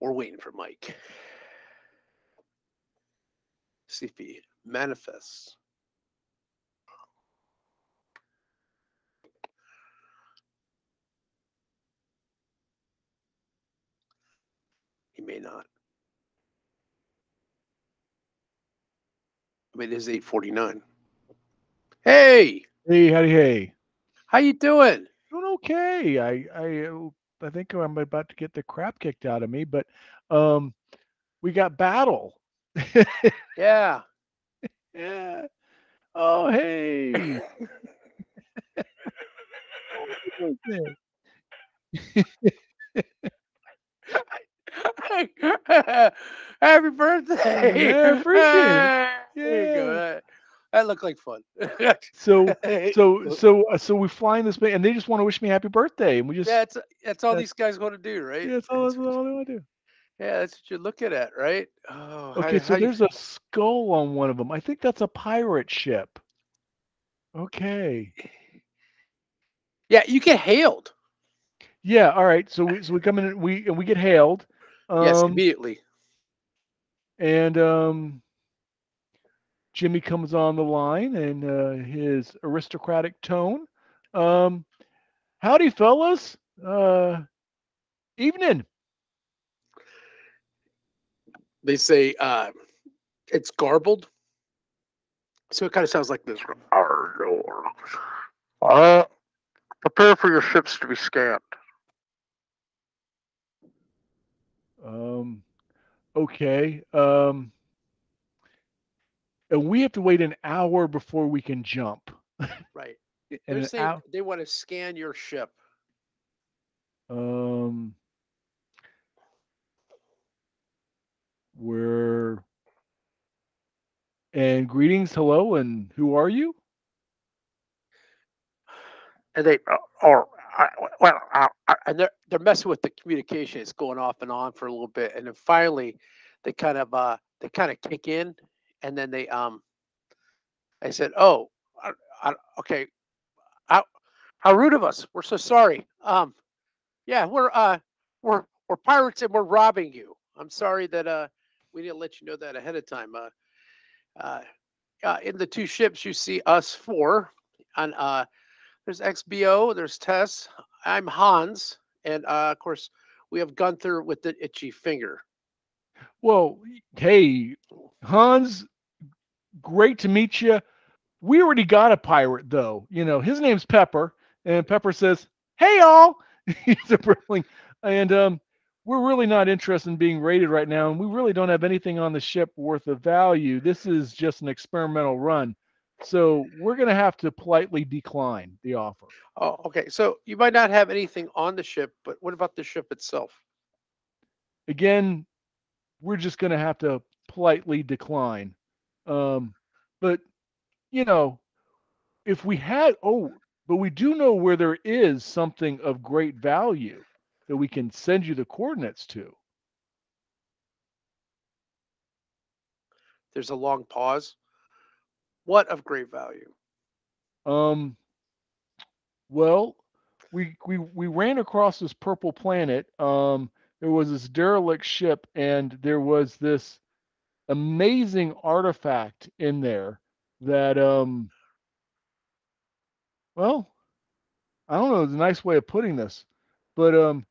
We're waiting for Mike. See if he manifests. He may not. I mean, it is eight forty nine. Hey, Hey, howdy, hey. how you doing? Doing okay. I I I think I'm about to get the crap kicked out of me, but um, we got battle. Yeah. yeah. Oh, hey. Happy birthday! Yeah, appreciate it. There you go. Yeah. That, looked like fun. So so so uh, so we fly in this plane, and they just want to wish me happy birthday, and we just that's that's all that- these guys want to do, right? yeah, that's all, That's that's what- all they want to do. yeah, that's what you're looking at, right? Oh, how- Okay, so how you- there's a skull on one of them. I think that's a pirate ship. Okay. yeah, you get hailed. Yeah. All right. So we so we come in and we and we get hailed. yes, Um, immediately. and um, Jimmy comes on the line and uh, his aristocratic tone. Um, howdy, fellas. Uh, evening. They say uh, it's garbled, so it kind of sounds like this. Uh, prepare for your ships to be scanned. Um, okay. Um, and we have to wait an hour before we can jump. Right. They're saying hour. they want to scan your ship. Um, we're and greetings, hello, and who are you? and they uh, or well, and they're they're messing with the communication. It's going off and on for a little bit, and then finally, they kind of uh they kind of kick in, and then they um, I said, oh, I, I, okay, how how rude of us. We're so sorry. Um, yeah, we're uh we're we're pirates and we're robbing you. I'm sorry that uh we didn't let you know that ahead of time. Uh, uh, uh in the two ships you see us four, and uh there's XBO, there's Tess, I'm Hans, and uh, of course we have Gunther with the itchy finger. Well, hey, Hans, great to meet you. We already got a pirate, though. You know, his name's Pepper, and Pepper says, "Hey, all." He's a brilliant, and um, we're really not interested in being raided right now, and we really don't have anything on the ship worth of value. This is just an experimental run, so we're gonna have to politely decline the offer. Oh, okay. So you might not have anything on the ship, but what about the ship itself? again, we're just going to have to politely decline. Um, but you know, if we had, oh, but we do know where there is something of great value that we can send you the coordinates to. There's a long pause. What of great value? Um, well, we we we ran across this purple planet. Um, there was this derelict ship, and there was this amazing artifact in there that um. Well, I don't know. A nice way of putting this, but um,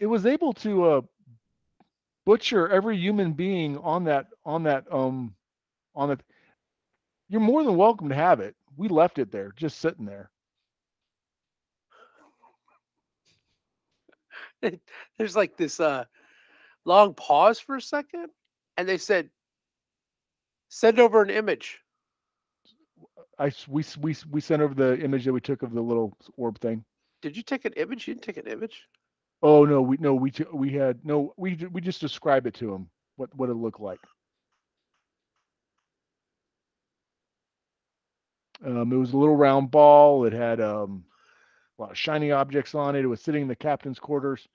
it was able to uh butcher every human being on that on that um on it. You're more than welcome to have it. We left it there, just sitting there. There's like this uh long pause for a second, and they said, "Send over an image." I we we we sent over the image that we took of the little orb thing. Did you take an image? You didn't take an image. Oh no, we no we we had no we we just described it to him what what it looked like. Um, it was a little round ball. It had um, a lot of shiny objects on it. It was sitting in the captain's quarters.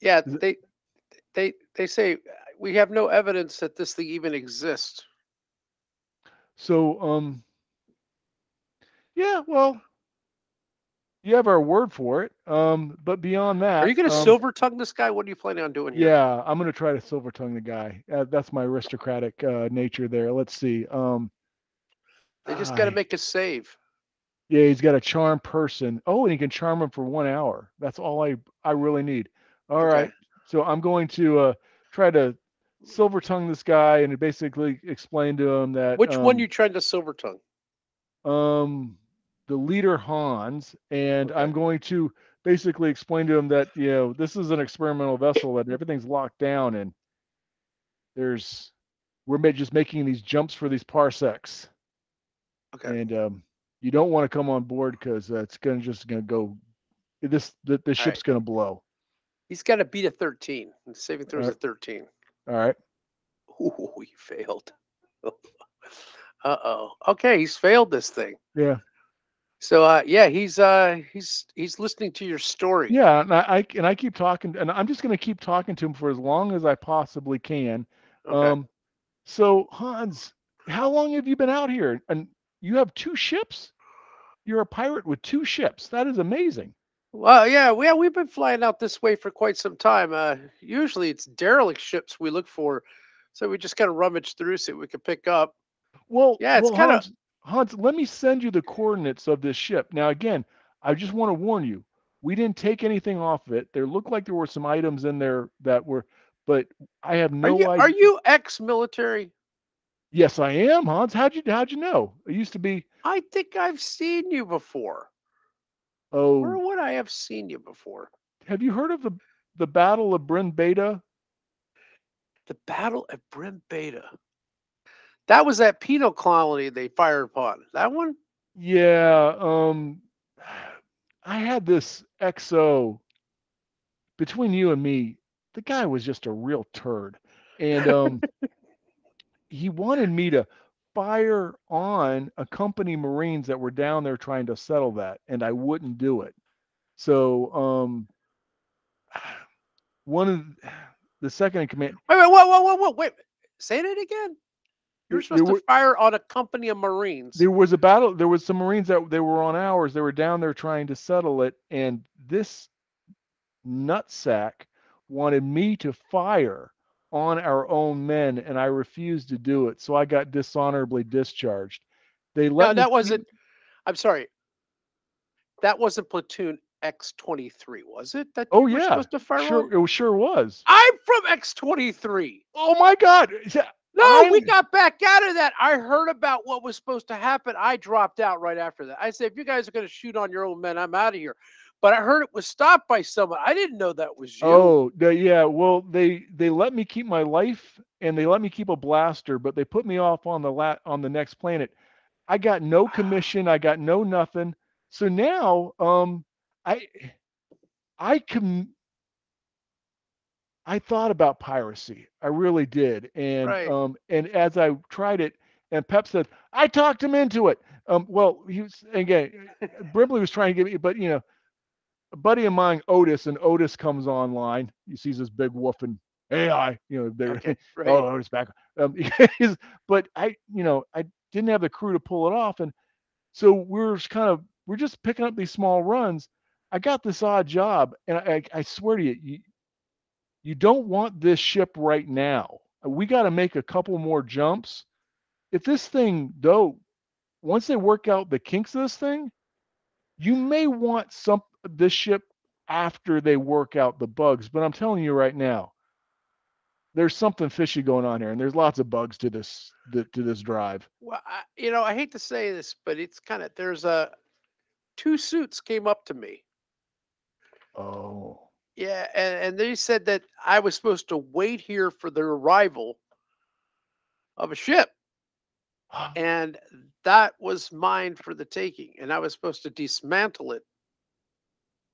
Yeah, they they they say "Uh, we have no evidence that this thing even exists. So um, yeah, well, you have our word for it. Um, but beyond that, Are you going to um, silver tongue this guy? What are you planning on doing here? Yeah, I'm gonna try to silver tongue the guy. Uh, that's my aristocratic uh, nature there. Let's see. Um, They just got to make a save. Yeah, he's got a charm person. Oh, and he can charm him for one hour. That's all I I really need. All Okay. right. So I'm going to uh, try to silver tongue this guy and basically explain to him that Which one um, you trying to silver tongue? um the leader Hans, and I'm going to basically explain to him that you know this is an experimental vessel and everything's locked down and there's we're just making these jumps for these parsecs Okay. and um, you don't want to come on board because uh, it's gonna just gonna go this the, the ship's gonna blow. He's got to beat a 13. and Saving throws a 13. All right. Ooh, he failed. uh oh. Okay, he's failed this thing. Yeah. So uh yeah, he's uh he's he's listening to your story. Yeah, and I, I and I keep talking, and I'm just going to keep talking to him for as long as I possibly can. Okay. Um, so Hans, how long have you been out here? And you have two ships. You're a pirate with two ships. That is amazing. Well, yeah, we, yeah, we've been flying out this way for quite some time. Uh usually it's derelict ships we look for. So we just kind of rummage through see what we can pick up. Well, Yeah, it's well, kinda- Hans, Hans, let me send you the coordinates of this ship. Now, again, I just want to warn you, we didn't take anything off of it. There looked like there were some items in there that were, but I have Are no you idea. are you ex-military? Yes, I am, Hans. How'd you how'd you know? It used to be. I think I've seen you before. Oh, Where would I have seen you before? have you heard of the the Battle of Bryn Beta? The Battle of Brim Beta. That was that penal colony they fired upon. That one? Yeah. Um, I had this XO. Between you and me, the guy was just a real turd, and um, he wanted me to fire on a company Marines that were down there trying to settle that, and I wouldn't do it. So, um, one of the second in command. Wait, wait, whoa, whoa, whoa, whoa, wait. Say that again. You were supposed there to fire on a company of Marines. There was a battle. There was some Marines that they were on ours. They were down there trying to settle it, and this nutsack wanted me to fire on our own men, and I refused to do it. So I got dishonorably discharged. They let no, that wasn't. I'm sorry. That wasn't platoon X23, was it? That Oh, yeah, supposed to fire Sure, on? it sure was. I'm from X23. Oh my God! Yeah, No, we I'm- got back out of that. I heard about what was supposed to happen. I dropped out right after that. I said, if you guys are going to shoot on your own men, I'm out of here. But I heard it was stopped by someone. I didn't know that was you. Oh, yeah. Well, they they let me keep my life, and they let me keep a blaster, but they put me off on the lat on the next planet. I got no commission. I got no nothing. So now, um, I I can. I thought about piracy. I really did, and Right. um, and as I tried it, and Pep said I talked him into it. Um, well, he was again. Brimley was trying to give me, but you know, a buddy of mine, Otis, and Otis comes online. He sees this big wolf and AI, you know, they're Okay, right. oh Otis back. Um, but I, you know, I didn't have the crew to pull it off, and so we're just kind of we're just picking up these small runs. I got this odd job, and I, I, I swear to you, you, you don't want this ship right now. We got to make a couple more jumps. If this thing, though, once they work out the kinks of this thing, you may want some this ship after they work out the bugs. But I'm telling you right now, there's something fishy going on here, and there's lots of bugs to this th- to this drive. Well, I, you know, I hate to say this, but it's kind of there's a two suits came up to me. Oh, Yeah, and, and they said that I was supposed to wait here for the arrival of a ship, and that was mine for the taking, and I was supposed to dismantle it.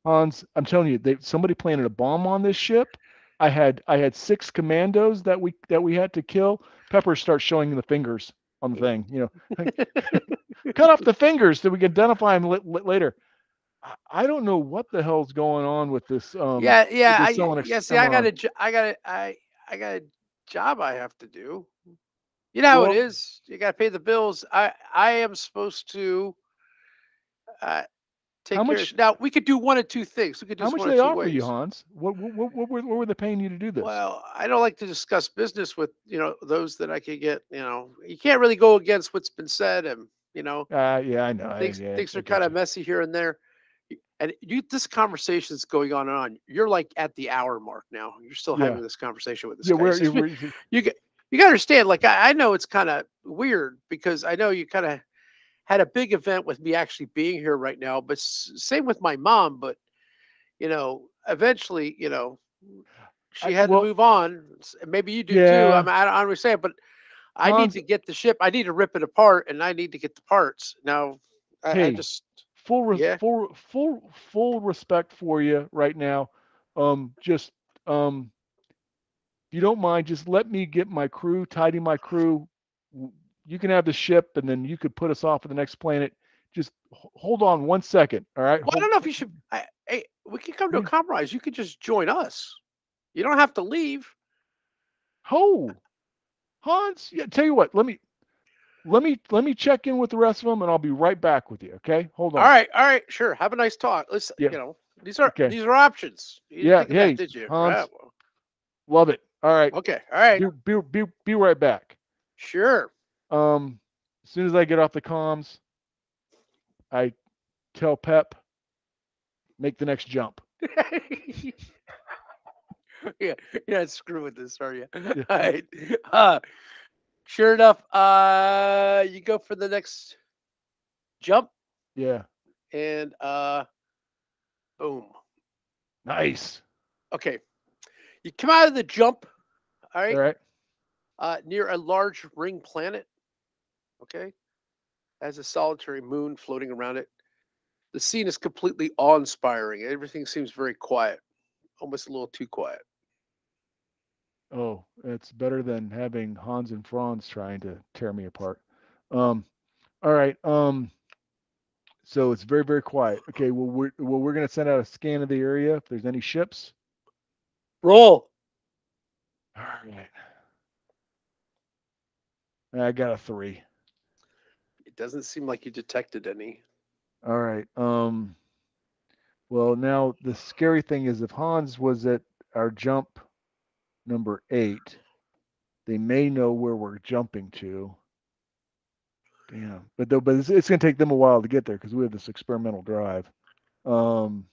Hans, I'm telling you, they somebody planted a bomb on this ship. I had I had six commandos that we that we had to kill. Pepper starts showing the fingers on the thing. You know, cut off the fingers so we can identify them li- li- later. I- don't know what the hell's going on with this. Um, yeah, yeah, they're I, yeah. See, I got a, I got a, I, I got a job I have to do. You know how Well- it is. You got to pay the bills. I, I am supposed to. Uh, Take How care. much- now we could do one of two things. We could do How much they offer you. Hans? What what what, what, were, what were they paying you to do this? Well, I don't like to discuss business with you know those that I could get. You know, you can't really go against what's been said, and you know uh, yeah, I know. I- things yeah, things are kind of messy here and there. And you, this conversation is going on and on. You're like at the hour mark now. You're still Yeah. having this conversation with this yeah. guy. Where, you been- you you got to understand. Like I, I know it's kind of weird because I know you kind of had a big event with me actually being here right now. But same with my mom. But you know, eventually, you know, she I- had well- to move on. Maybe you do too. I'm, I don't understand, but I need to get the ship. I need to rip it apart, and I need to get the parts. Now, I, I Hey, just full res- Yeah. full full full respect for you right now. Um, just um, if you don't mind, just let me get my crew, tidy my crew. You can have the ship, and then you could put us off at the next planet. Just hold on one second, all right? Well, I don't know if you should. I, hey, we can come to a compromise. You could just join us. You don't have to leave. Oh, Hans. Yeah, tell you what. Let me let me let me check in with the rest of them, and I'll be right back with you. Okay, hold on. All right, all right, sure. Have a nice talk. Let's, Yeah. you know, these are Okay. these are options. You Yeah, of that, did you? Hans. Yeah, Love it. All right. okay, all right, Be, be, be, be right back. sure. Um, as soon as I get off the comms, I tell Pep, make the next jump. yeah, you're not screwing with this, are you? All right. Uh, sure enough, uh, you go for the next jump, Yeah. and uh, boom. Nice. Okay, you come out of the jump. All right. All right. uh, near a large ring planet. Okay, has a solitary moon floating around it. The scene is completely awe-inspiring. Everything seems very quiet, almost a little too quiet. Oh, it's better than having Hans and Franz trying to tear me apart. Um, all right. Um, so it's very, very quiet. Okay. Well, we're well, we're gonna send out a scan of the area if there's any ships. Roll. All right. I got a three. Doesn't seem like you detected any. All right. Um well now the scary thing is if Hans was at our jump number eight, they may know where we're jumping to. Damn. But though but it's, it's gonna take them a while to get there because we have this experimental drive. Um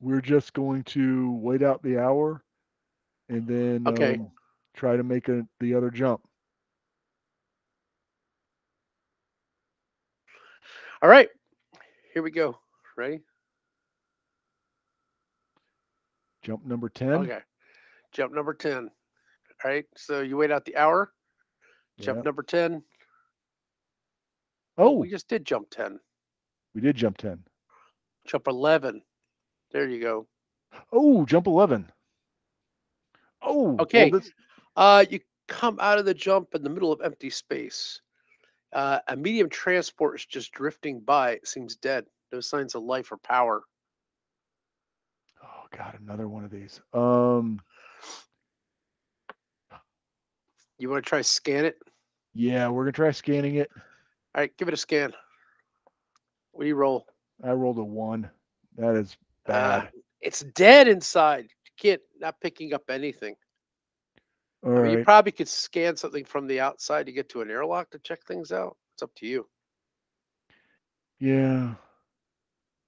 we're just going to wait out the hour and then Okay. um, try to make a, the other jump. All right, here we go. Ready? Jump number 10. Okay. Jump number 10. All right, so you wait out the hour. Jump Yep. number 10. Oh, We just did jump 10. we did jump 10. Jump 11. There you go. Oh, jump 11. Oh, well, Okay. this- Uh, you come out of the jump in the middle of empty space. Uh, a medium transport is just drifting by. It seems dead. No signs of life or power. oh God, another one of these. Um, You want to try scan it? yeah, we're gonna try scanning it. All right, give it a scan. What do you roll? I rolled a one. That is Uh, bad. it's dead inside. You can't not picking up anything. All I mean, you right. probably could scan something from the outside to get to an airlock to check things out. It's up to you. Yeah.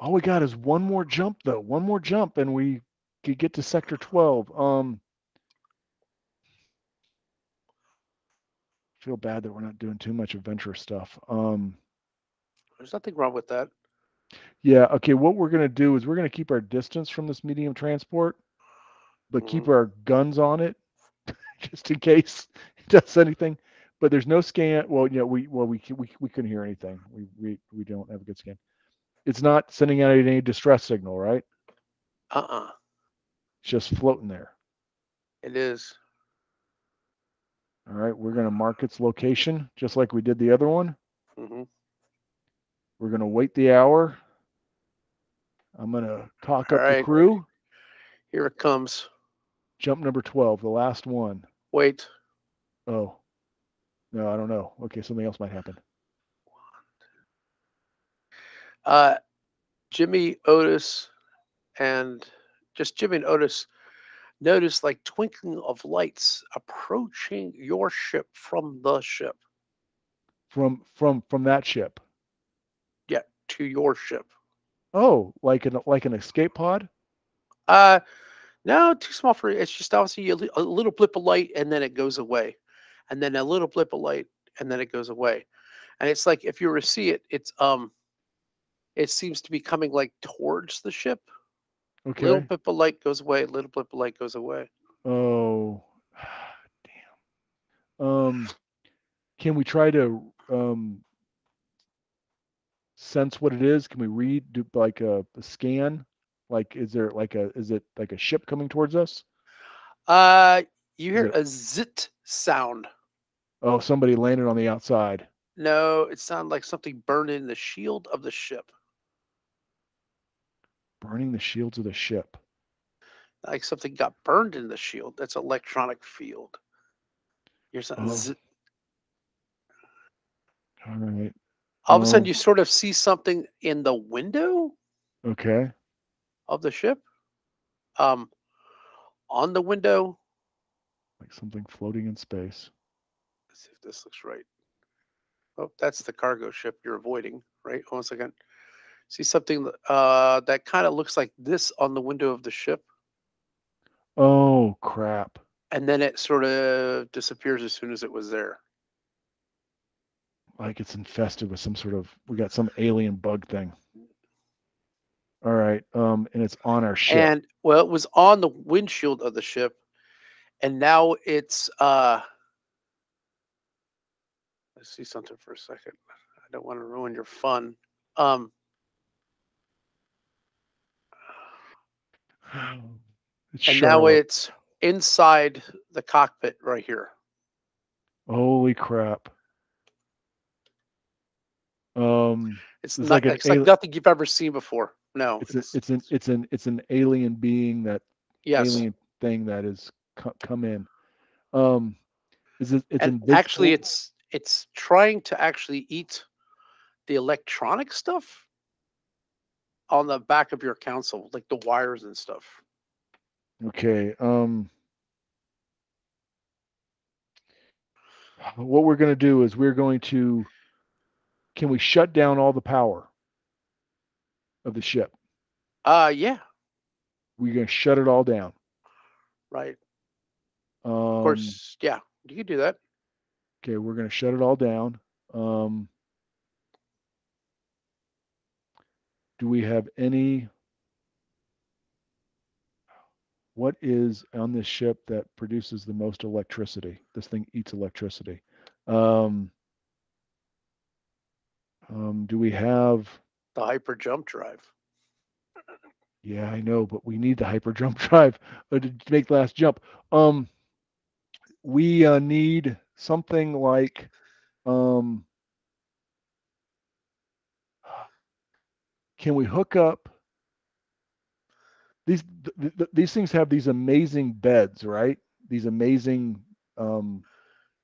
All we got is one more jump though. One more jump and we could get to sector 12. Um feel bad that we're not doing too much adventure stuff. Um There's nothing wrong with that. yeah, okay, what we're going to do is we're going to keep our distance from this medium transport but keep our guns on it just in case it does anything. But there's no scan. Well, yeah, we well we we we couldn't hear anything. We we we don't have a good scan. It's not sending out any distress signal, right? Uh-uh. It's just floating there. It is. All right, we're going to mark its location just like we did the other one. hmm We're going to wait the hour. I'm going to talk All up the crew. Here it comes. Jump number 12, the last one. Wait. Oh, no, I don't know. Okay, something else might happen. Uh, Jimmy Otis and just Jimmy and Otis notice like twinkling of lights approaching your ship from the ship. From from from that ship. Yeah, to your ship. Oh, like an like an escape pod? Uh no, too small for it's just obviously a, li- a little blip of light and then it goes away. And then a little blip of light and then it goes away. And it's like if you were to see it, it's um it seems to be coming like towards the ship. Okay. Little blip of light goes away, little blip of light goes away. Oh, damn. Um, can we try to um sense what it is? Can we read do like a, a scan? Like, is there like a is it like a ship coming towards us? Uh you hear it- a zit sound. Oh, somebody landed on the outside. No, it sounded like something burned in the shield of the ship. Burning the shields of the ship. Like something got burned in the shield. That's electronic field. Here's a Oh. zit. All right. All of a sudden you sort of see something in the window Okay. Of the ship. Um on the window. Like something floating in space. Let's see if this looks right. Oh, that's the cargo ship you're avoiding, right? One second. See something uh, that kind of looks like this on the window of the ship, Oh crap. and then it sort of disappears as soon as it was there. Like it's infested with some sort of we got some alien bug thing. All right. Um, and it's on our ship. And well, it was on the windshield of the ship, and now it's. uh Let's see something for a second. I don't want to ruin your fun. Um, It's and now it's inside the cockpit right here. Holy crap. Um, It's, It's not, like it's like nothing you've ever seen before. No, it's a, it's an it's an it's an alien being that yes, alien thing that has co- come in. Um, is it? It's and actually, it's it's trying to actually eat the electronic stuff on the back of your console, like the wires and stuff. Okay. Um, what we're going to do is we're going to. Can we shut down all the power of the ship? Uh yeah, We're going to shut it all down. right. Um, Of course, yeah, you can do that. Okay, we're going to shut it all down. Um, do we have any? What is on this ship that produces the most electricity? This thing eats electricity. Um, um, do we have? The hyper jump drive. Yeah, I know, but we need the hyper jump drive uh, to to make the last jump. Um, we uh, need something like, um, can we hook up? These th- th- these things have these amazing beds, right? These amazing um,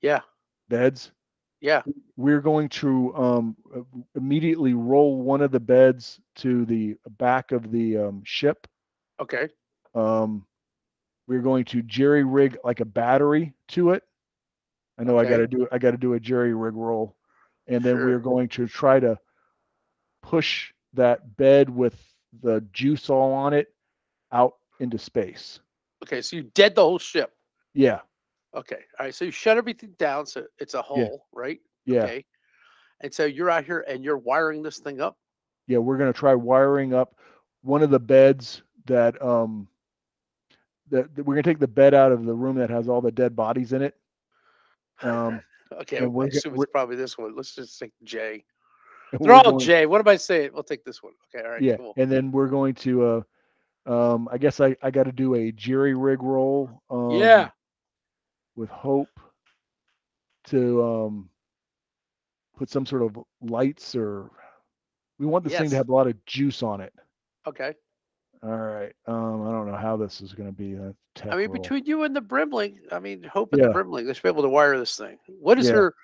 Yeah, beds. Yeah. We're going to um, immediately roll one of the beds to the back of the um, ship. Okay. Um, we're going to jerry rig like a battery to it. I know I got to do I got to do a jerry rig roll, and then Sure. we're going to try to push that bed with the juice all on it out into space. Okay. So you dead the whole ship. Yeah, Okay. All right. So you shut everything down. So it's a hole, right? yeah, Okay. And so you're out here and you're wiring this thing up. yeah. We're gonna try wiring up one of the beds that um that that we're gonna take the bed out of the room that has all the dead bodies in it. Um, Okay. and I we're go- assume we're- it's probably this one. Let's just take J. and They're we're all going- J. What am I saying? We'll take this one. Okay. All right. yeah Cool. and then we're going to uh um i guess i i got to do a jerry rig roll um yeah. With hope to um put some sort of lights or we want this thing to have a lot of juice on it Okay. all right um i don't know how this is going to be a I mean, roll. between you and the Brimling, I mean, Hope and Yeah. the Brimling, they should be able to wire this thing. What is Yeah. your,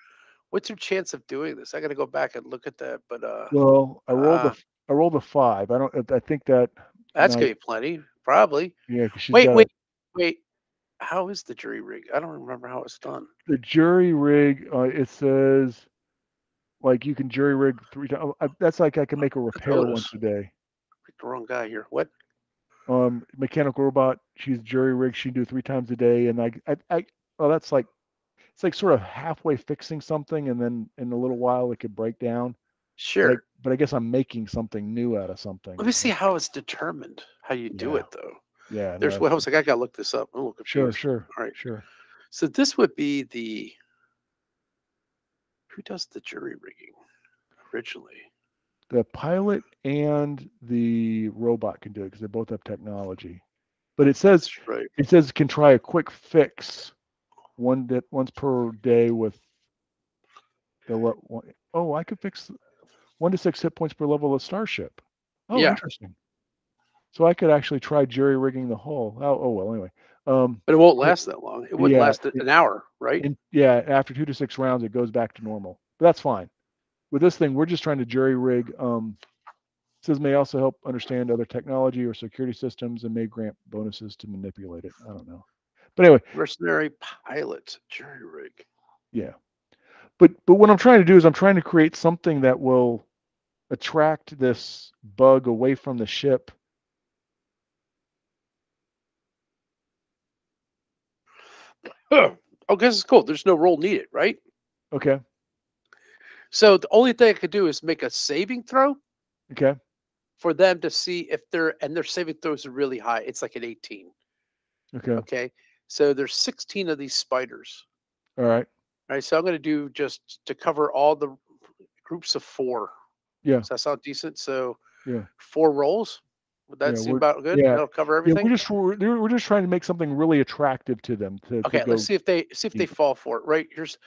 what's your chance of doing this? I got to go back and look at that, but uh, well i rolled uh, the I rolled a five. I don't. I think that. That's gonna be plenty, probably. Yeah. Wait, wait, wait. How is the jury rig? I don't remember how it's done. the jury rig. Uh, it says, like you can jury rig three times. That's like I can make a repair once a day. The wrong guy here. What? Um, mechanical robot. She's jury rig. She can do three times a day, and I, I, I. Oh, that's like. It's like sort of halfway fixing something, and then in a little while it could break down. But I- Sure. But I, guess I'm making something new out of something. Let me see how it's determined. How you do Yeah. it though. Yeah. There's. no, Well, I was like, I gotta look this up. I'm a little Sure. Sure. All right. Sure. So this would be the. Who does the jury rigging originally? the pilot and the robot can do it because they both have technology. But it says right. it says can try a quick fix one that once per day with the one, oh I could fix one to six hit points per level of starship. Oh, Yeah. interesting. So I could actually try jury rigging the hull. Oh, oh well. Anyway, um, But it won't last that long. It wouldn't Yeah, last an hour, right? in, yeah, after two to six rounds, it goes back to normal. But that's fine. With this thing, we're just trying to jury rig. Um, says may also help understand other technology or security systems and may grant bonuses to manipulate it. I don't know. But anyway, Mercenary pilot jury rig. yeah. But but what I'm trying to do is I'm trying to create something that will attract this bug away from the ship. Oh, okay, this is cool. There's no roll needed, right? Okay. So the only thing I could do is make a saving throw Okay. for them to see if they're and their saving throws are really high. It's like an 18. Okay. Okay. So there's 16 of these spiders. All right. All right. So I'm going to do just to cover all the groups of four. Yeah. Does that sound decent? So Yeah. four rolls. Would that Yeah, seem about good? yeah, That'll cover Yeah, everything. we're just we're, we're just trying to make something really attractive to them to, to okay. go Let's see if they see if they fall for it. Right. Here's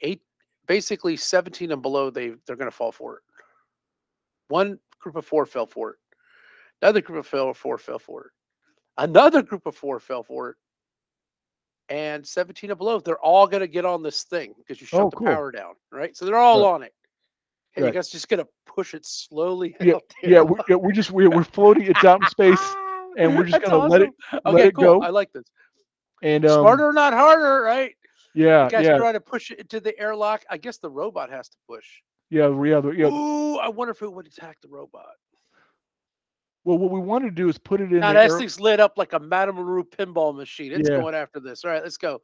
eight, basically 17 and below. They they're going to fall for it. One group of four fell for it. Another group of four, fell for it. Another group of four fell for it. And 17 and below, they're all going to get on this thing because you shut Oh, the cool. power down, right? So they're all Right. on it. And Right. you guys just to push it slowly. Yeah, yeah, we, yeah, we're just we're, we're floating. It's out in space, and we're just That's gonna let it awesome. let Okay, it cool. go. I like this. and um, Smarter, not harder, right? Yeah, You guys yeah, try to push it into the airlock. I guess the robot has to push. yeah, yeah, yeah. Ooh, I wonder if it would attack the robot. Well, what we want to do is put it in Now that thing's lit up like a Madame Rue pinball machine. It's Yeah. going after this. All right, let's go.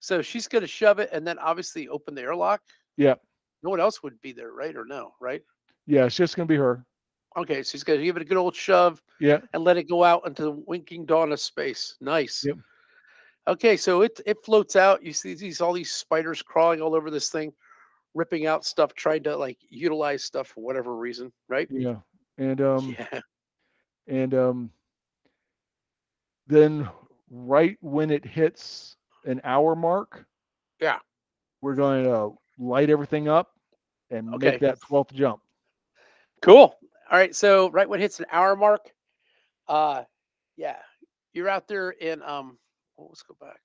So she's going to shove it and then obviously open the airlock. Yeah, No one else would be there, right? Or no, right? yeah. It's just gonna be her. Okay, so she's going to give it a good old shove Yeah, and let it go out into the winking dawn of space. Nice. Yep. Okay, so it it floats out. You see these all these spiders crawling all over this thing, ripping out stuff, trying to like utilize stuff for whatever reason, right? yeah, and um, yeah. and um, then right when it hits an hour mark, Yeah. we're going to light everything up and Okay. make that twelfth jump. Cool. All right. So right when it hits an hour mark, uh yeah, you're out there in um let's go back.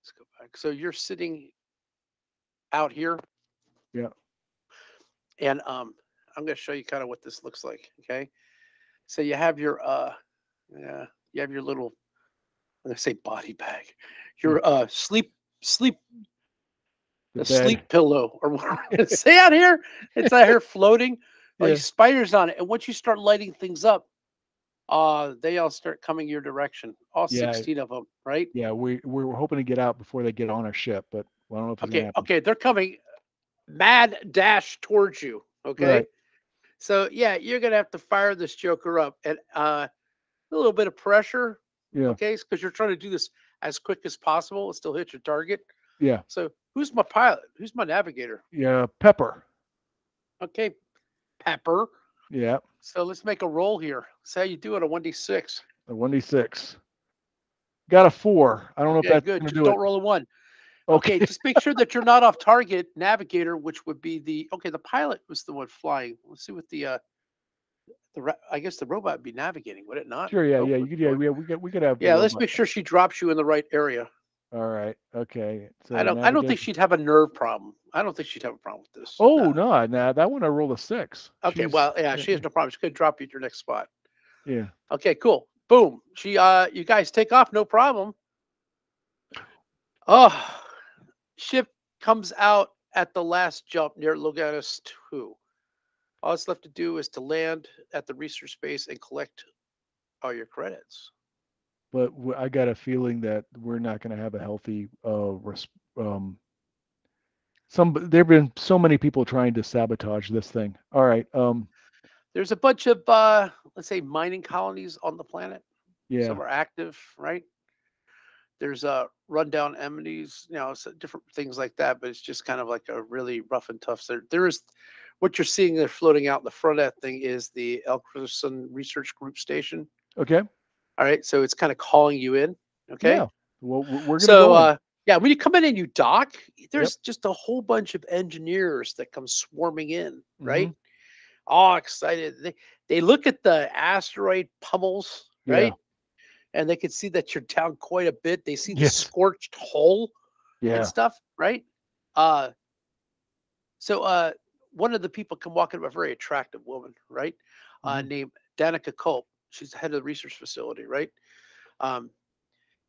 Let's go back. So you're sitting out here. Yeah. And um I'm gonna show you kind of what this looks like. Okay. So you have your uh yeah, you have your little I'm gonna say body bag. Your uh sleep sleep The the bed. sleep pillow or whatever. See out here? It's out here floating. Like Yeah. spiders on it. And once you start lighting things up, uh, they all start coming your direction. All Yeah. 16 of them, right? Yeah, we we were hoping to get out before they get on our ship, but I don't know if Okay, okay, they're coming mad dash towards you. Okay. Right. So yeah, you're gonna have to fire this joker up and uh a little bit of pressure, Yeah, okay, because you're trying to do this as quick as possible and still hit your target. Yeah, So who's my pilot? Who's my navigator? yeah. Pepper. Okay, Pepper. Yeah, So let's make a roll here. See how you do it A 1d6. a one d six. Got a four. I don't know if that's good. Just do don't it. roll a one. Okay. Okay, just make sure that you're not off target. Navigator, which would be the okay. The pilot was the one flying. Let's see what the uh, the I guess the robot would be navigating, would it not? Sure. Yeah. Oh, Yeah. You could. Yeah. Yeah. We could. We could have. yeah. Let's robot. make sure she drops you in the right area. All right. Okay. So I don't. I don't think she'd have a nerve problem. I don't think she'd have a problem with this. Oh no, nah, that one I rolled a six. Okay. She's- well, yeah, yeah, she has no problem. She could drop you at your next spot. yeah. Okay. Cool. Boom. She. Uh. You guys take off. No problem. Oh, ship comes out at the last jump near Loganis two. All that's left to do is to land at the research space and collect all your credits. But w- I got a feeling that we're not going to have a healthy. Uh, res- um. Some there've been so many people trying to sabotage this thing. All right. Um. There's a bunch of uh, let's say mining colonies on the planet. Yeah. Some are active, right? There's uh rundown amenities, you know, so different things like that, but it's just kind of like a really rough and tough. There, there is what you're seeing there floating out in the front of that thing is the Elkerson Research Group station. Okay. All right, so it's kind of calling you in. Okay, Yeah. Well, we're gonna so uh, yeah, when you come in and you dock, there's just a whole bunch of engineers that come swarming in, right? All excited. They they look at the asteroid pummels, Yeah. right? And they can see that you're down quite a bit. They see the Yes. scorched hole yeah. and stuff, right? Uh so uh one of the people come walking up a very attractive woman, right? Uh Mhm. named Danica Culp. She's the head of the research facility, right? Um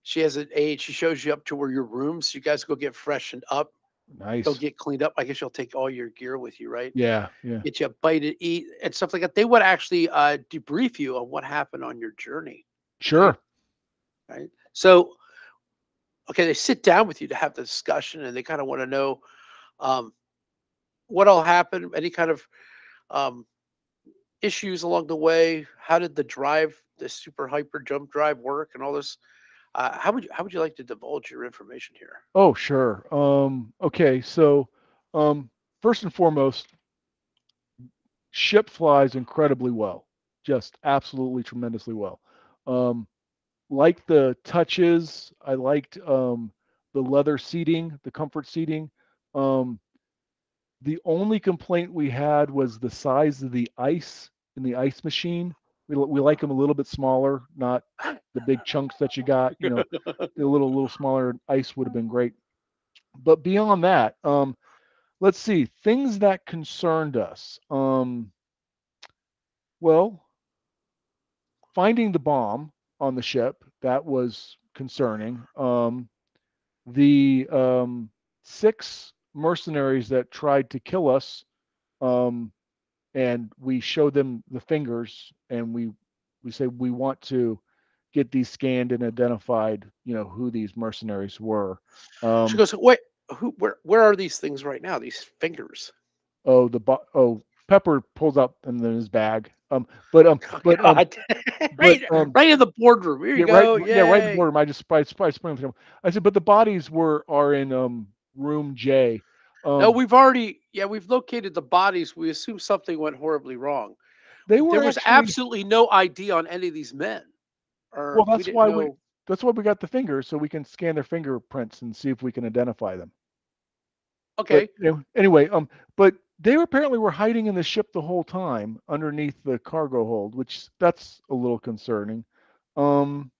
she has an aide, she shows you up to where your rooms, you guys go get freshened up, Nice. go get cleaned up. I guess you'll take all your gear with you, right? Yeah. Yeah. Get you a bite to eat and stuff like that. They would actually uh debrief you on what happened on your journey. Sure. right? So, okay, they sit down with you to have the discussion, and they kind of want to know um, what all happened, any kind of um, issues along the way. How did the drive, the super hyper jump drive, work, and all this? Uh, how would you how would you like to divulge your information here? Oh, sure. Um, okay, so um, first and foremost, ship flies incredibly well, just absolutely tremendously well. Um, like the touches, I liked um, the leather seating, the comfort seating. Um, the only complaint we had was the size of the ice in the ice machine. We, we like them a little bit smaller, not the big chunks that you got. You know, a little little smaller ice would have been great. But beyond that, um, let's see things that concerned us. Um, well, finding the bomb on the ship that was concerning. Um, the um, six mercenaries that tried to kill us, um, and we showed them the fingers, and we we say we want to get these scanned and identified. You know who these mercenaries were. Um, she goes, "Wait, who? Where? Where are these things right now? These fingers?" oh, the bo- oh Pepper pulls up in his bag. Um, but um, but um, right, um, right in the boardroom. Here you yeah, go. right, yeah, right in the boardroom. I just probably sprung. I said, but the bodies were are in um room J. Um, No, we've already, yeah, we've located the bodies. We assume something went horribly wrong. they were there was actually- absolutely no ID on any of these men. Or Well, that's didn't why we- That's why we got the fingers, so we can scan their fingerprints and see if we can identify them. But, Okay, know, anyway, um, but they apparently were hiding in the ship the whole time underneath the cargo hold, which that's a little concerning. Um,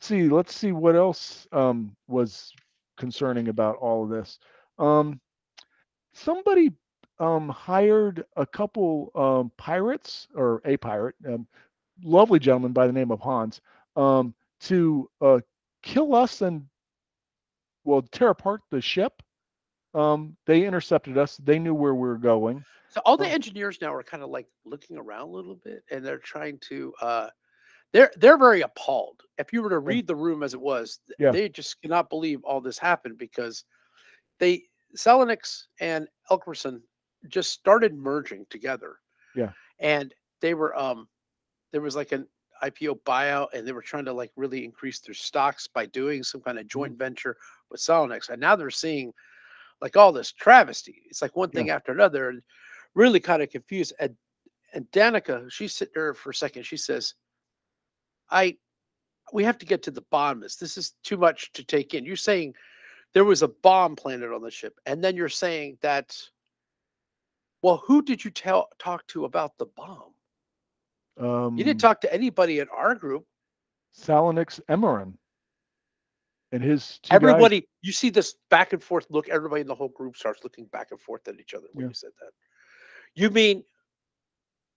see, let's see what else um was concerning about all of this. Um, somebody um hired a couple um pirates or a pirate, um, lovely gentleman by the name of Hans, um, to uh kill us and well tear apart the ship. Um, they intercepted us. They knew where we were going. so all the engineers now are kind of like looking around a little bit, and they're trying to. uh They're they're very appalled. If you were to read the room as it was, Yeah. they just cannot believe all this happened because they Selenix and Elkerson just started merging together. Yeah. and they were um there was like an IPO buyout and they were trying to like really increase their stocks by doing some kind of Mm-hmm. joint venture with Selenex. And now they're seeing like all this travesty. It's like one thing after another and really kind of confused. And, and Danica, she's sitting there for a second. She says, I, we have to get to the bottom of this. This is too much to take in. You're saying there was a bomb planted on the ship. And then you're saying that, well, who did you tell talk to about the bomb? Um, You didn't talk to anybody in our group. Salinix Emerin. and his two guys- Everybody, you see this back and forth look. Everybody in the whole group starts looking back and forth at each other when Yeah. you said that. You mean,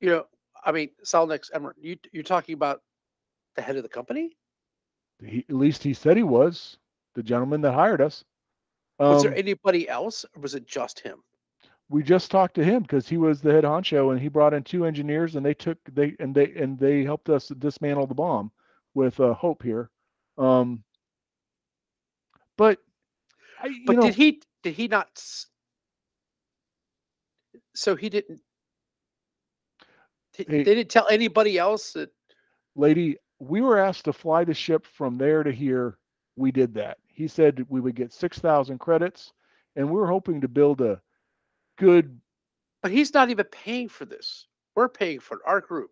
you know, I mean, Solnex Emmer, you you're talking about the head of the company? he, at least he said he was the gentleman that hired us. Was there Um, anybody else, or was it just him? we just talked to him because he was the head honcho and he brought in two engineers and they took they and they and they helped us dismantle the bomb with uh, hope here um but I, you But know did he did he not? So he didn't. Hey. they didn't tell anybody else that. lady we were asked to fly the ship from there to here we did that he said we would get 6000 credits and we were hoping to build a good But he's not even paying for this. We're paying for it, our group.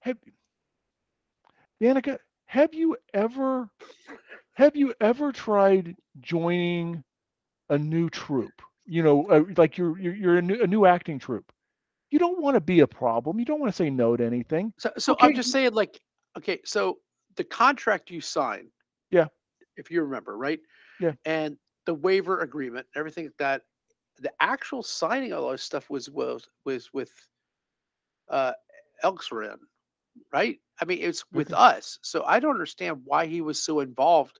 have Danica, have you ever have you ever tried joining a new troupe? You know, uh, like you're you're, you're a, new, a new acting troupe. You don't want to be a problem. You don't want to say no to anything. So, so I'm just saying, like, okay, so the contract you sign, Yeah. if you remember, right? Yeah. And the waiver agreement, everything like that, the actual signing of all this stuff was was was with uh Elksren, right? I mean, it's with Okay. us. So I don't understand why he was so involved.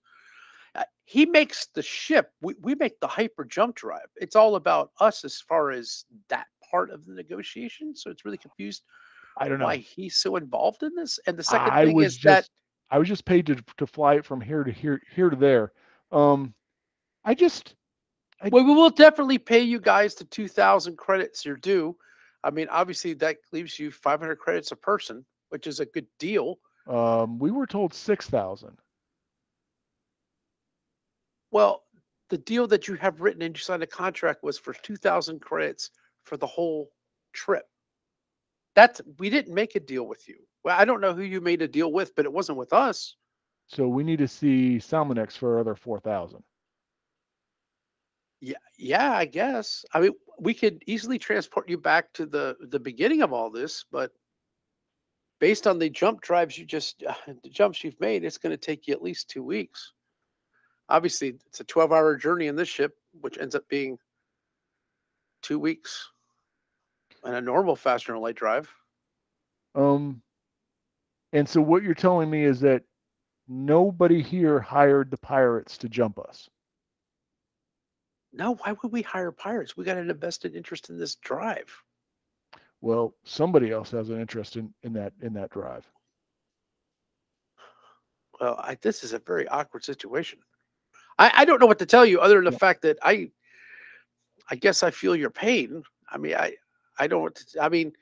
Uh, he makes the ship. We, we make the hyper jump drive. It's all about us as far as that part of the negotiation. So it's really confused I don't know. why he's so involved in this. And the second I thing was is just that I was just paid to to fly it from here to here here to there. Um, I just I- well, we will definitely pay you guys the two thousand credits you're due. I mean, obviously that leaves you five hundred credits a person, which is a good deal. um we were told six thousand. Well, the deal that you have written and you signed a contract was for two thousand credits for the whole trip. That's we didn't make a deal with you. Well, I don't know who you made a deal with, but it wasn't with us. So we need to see Salmonex for other four thousand. Yeah, yeah, I guess. I mean, we could easily transport you back to the the beginning of all this, but based on the jump drives you just uh, the jumps you've made, it's going to take you at least two weeks. Obviously, it's a twelve-hour journey in this ship, which ends up being two weeks on a normal faster and light drive. Um, and so what you're telling me is that nobody here hired the pirates to jump us. No, why would we hire pirates? We got an invested interest in this drive. Well, somebody else has an interest in, in that in that drive. Well, I, this is a very awkward situation. I, I don't know what to tell you other than the Yeah. fact that I, I guess I feel your pain. I mean, I, I don't. I mean,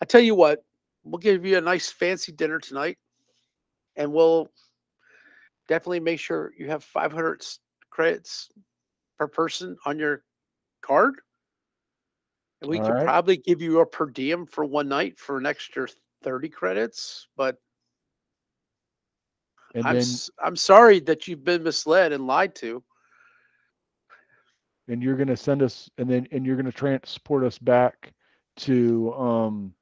I tell you what, we'll give you a nice fancy dinner tonight, and we'll definitely make sure you have 500 credits per person on your card. And we All could right. probably give you a per diem for one night for an extra 30 credits, but And I'm then I'm sorry that you've been misled and lied to. And you're gonna send us and then and you're gonna transport us back to um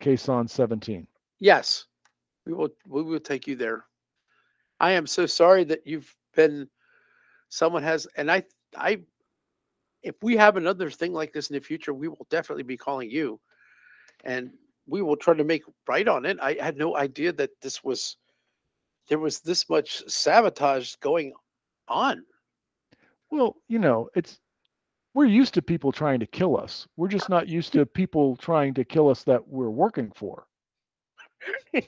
Quezon 17. Yes, we will we will take you there. I am so sorry that you've been someone has and I I if we have another thing like this in the future, we will definitely be calling you and we will try to make right on it. I had no idea that this was there was this much sabotage going on. Well, you know, it's we're used to people trying to kill us. We're just not used to people trying to kill us that we're working for.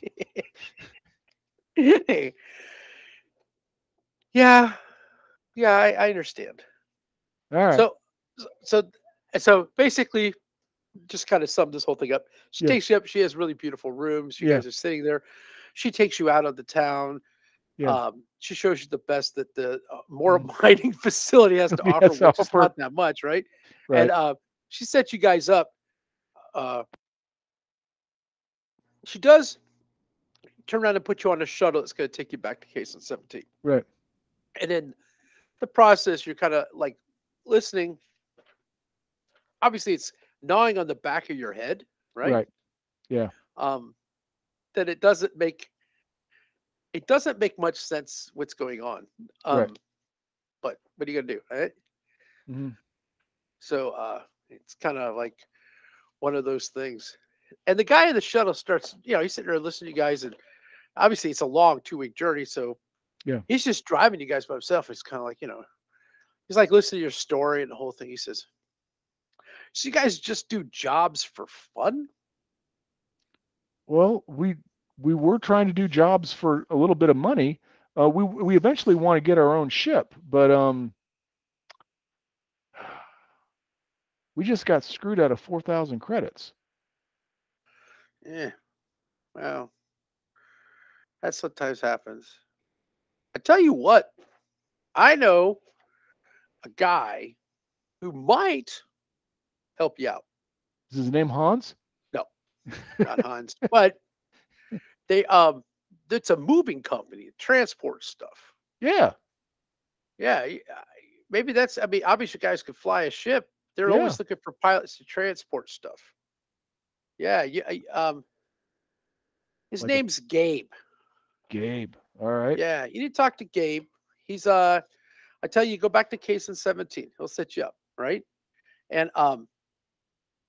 yeah. Yeah, I, I understand. All right. So, so, so basically, just kind of sum this whole thing up. She Yeah. takes you up. She has really beautiful rooms. You Yeah. guys are sitting there. She takes you out of the town. Yeah. Um, she shows you the best that the uh, Mora mining facility has to Yes, offer, which is not that much, right? right. And uh, she sets you guys up. Uh, she does turn around and put you on a shuttle that's going to take you back to Case 17 right. and in the process you're kind of like listening obviously it's gnawing on the back of your head right, Right. Yeah. Um that it doesn't make it doesn't make much sense what's going on. Um, Right. But what are you gonna do, right? Mhm. So uh, it's kind of like one of those things. And the guy in the shuttle starts, you know, he's sitting there listening to you guys, and obviously it's a long two week journey. So Yeah. he's just driving you guys by himself. It's kind of like, you know, he's like listening to your story and the whole thing. He says, So you guys just do jobs for fun? Well, we we were trying to do jobs for a little bit of money. Uh, we we eventually want to get our own ship, but um, we just got screwed out of four thousand credits. Yeah. Well, that sometimes happens. I tell you what, I know a guy who might help you out. Is his name Hans? No, not Hans, but they um it's a moving company, transport stuff. Yeah, Yeah, maybe that's I mean, obviously guys could fly a ship. They're always looking for pilots to transport stuff. Yeah, yeah. Um his Like a- name's Gabe. Gabe. All right. Yeah, you need to talk to Gabe. He's uh I tell you, go back to case in 17. He'll set you up, right? And um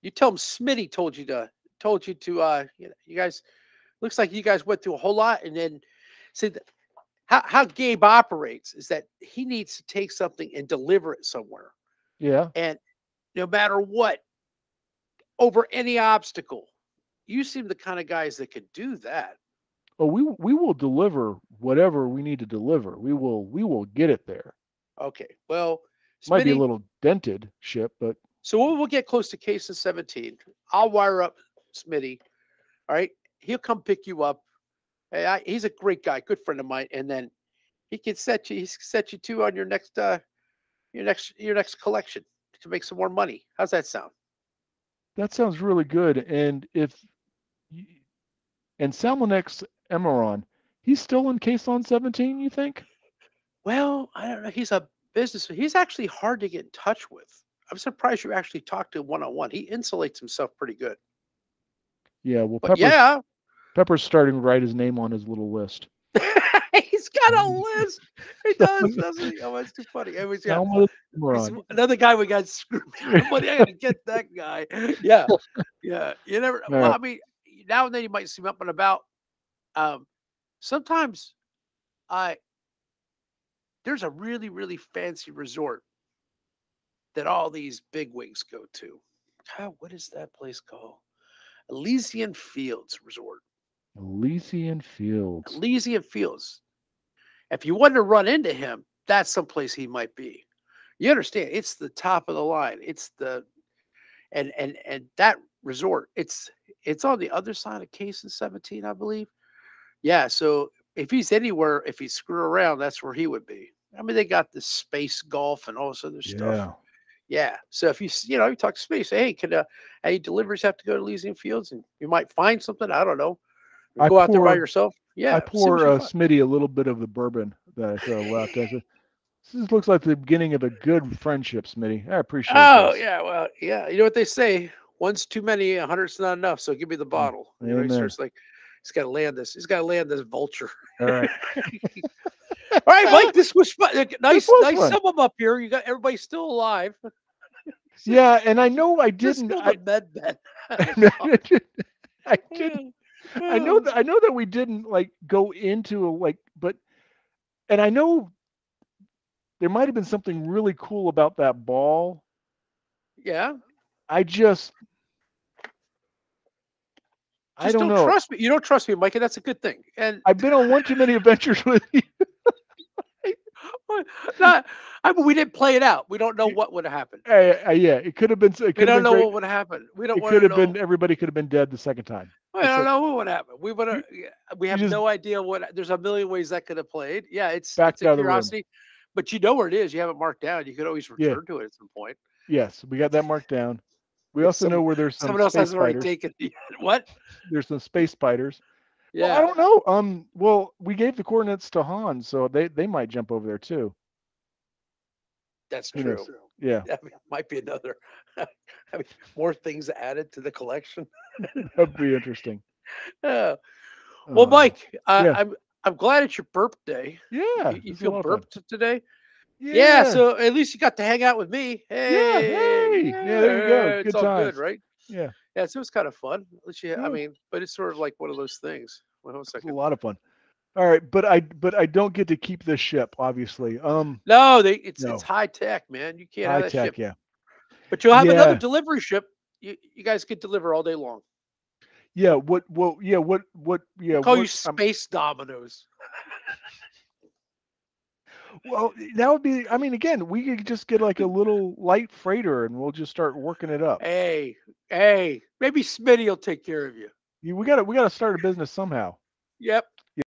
you tell him Smitty told you to told you to uh you, know, you guys looks like you guys went through a whole lot and then see how, how Gabe operates is that he needs to take something and deliver it somewhere. Yeah. And no matter what, over any obstacle, you seem the kind of guys that could do that. Oh, we we will deliver whatever we need to deliver. We will we will get it there. Okay. Well, Might be a little dented ship, but So when we'll get close to case of 17, I'll wire up Smitty. All right. He'll come pick you up. Hey, I, he's a great guy, good friend of mine. And then he can set you, he set you two on your next uh your next your next collection to make some more money. How's that sound? that sounds really good. And if and Salmonex Emeron, he's still in case on 17, you think? Well, I don't know. He's a business. He's actually hard to get in touch with. I'm surprised you actually talked to him one on one. He insulates himself pretty good. Yeah, well But Pepper's, yeah, Pepper's starting to write his name on his little list. he's got a list. He does, doesn't he? Oh, that's too funny. Anyways, yeah. Salmonex He's Emeron. another guy we got screwed. Money, I gotta get that guy. Yeah, yeah. You never. All Well. I mean, now and then you might see him up and about. Um, sometimes, I there's a really really fancy resort that all these big bigwigs go to. God, what is that place called? Elysian Fields Resort. Elysian Fields. Elysian Fields. If you want to run into him, that's someplace he might be. You understand? It's the top of the line. It's the and and and that resort. It's it's on the other side of Case and 17, I believe. Yeah. So if he's anywhere, if he's screw around, that's where he would be. I mean, they got the space golf and all this other stuff. Yeah. Yeah. So if you you know you talk space, hey, can uh, any deliveries have to go to Elysian Fields, and you might find something. I don't know. I go out there by yourself. Yeah. I pour uh. Smitty a little bit of the bourbon that I throw left. I said, this looks like the beginning of a good friendship, Smitty. I appreciate Oh this. yeah, well yeah. You know what they say? One's too many, a hundred's not enough. So give me the bottle. You know, he Mm, starts like he's got to land this. He's got to land this vulture. All right. All right, Mike. This was fun. Uh, Nice, was nice fun. sum 'em up here. You got everybody still alive. Yeah, and I know I didn't. I, the med bed. I didn't. I know hmm. that I know that we didn't like go into a, like, but, and I know there might have been something really cool about that ball. Yeah. I just, I don't, don't, know. trust me. You don't trust me, Mike, and that's a good thing. And I've been on one too many adventures with you. Not, I mean, we didn't play it out. We don't know what would have happened. Uh, uh, yeah, it could have been. It We don't know great. what would have happened. We don't It could have know. been. Everybody could have been dead the second time. I don't know what would happen. We would have. We have just- no idea what. There's a million ways that could have played. Yeah, it's, Backed it's a out of the room. curiosity, but you know where it is. You have it marked down. You could always Yeah. return to it at some point. Yes, we got that marked down. We also know where there's some Someone else hasn't already spiders. taken. What? There's some space spiders. Yeah. Well, I don't know. Um. Well, we gave the coordinates to Han, so they they might jump over there too. That's Who true. knows? Yeah, That might be another. I mean, more things added to the collection. that'd be interesting. Yeah. Well, Uh, Mike, I, yeah. I'm I'm glad it's your birthday. Yeah, You, you it's a feel of fun. burped today? Yeah. So at least you got to hang out with me. Hey, hey. Yeah, there you go. It's Good all times. good, right? yeah, Yeah, so it was kind of fun. Least you, I mean, but it's sort of like one of those things. Wait one it's a second. lot of fun. All right, but I but I don't get to keep this ship, obviously. Um, No, they it's No. it's high tech, man. You can't high have that tech, ship. yeah, But you'll have another delivery ship. You, you guys could deliver all day long. yeah. What? What? Yeah. What? What? Yeah. Call you what, um, Space Dominoes. well, eh, that would be. I mean, again, we could just get like a little light freighter, and we'll just start working it up. Hey, hey, maybe Smitty will take care of you. You- We got to We got to start a business somehow. Yep.